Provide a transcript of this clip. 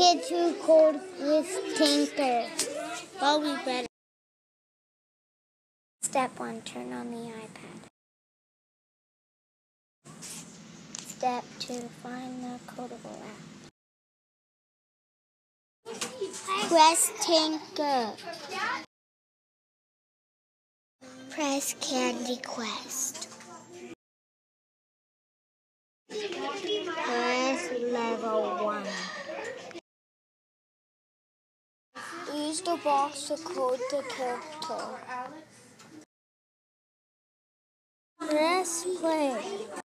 Kids who code with Tynker. Well, we better. Step one, turn on the iPad. Step two, find the Codable app. Press Tynker. Press Candy Quest. Press level Use the box to code the character. Press play.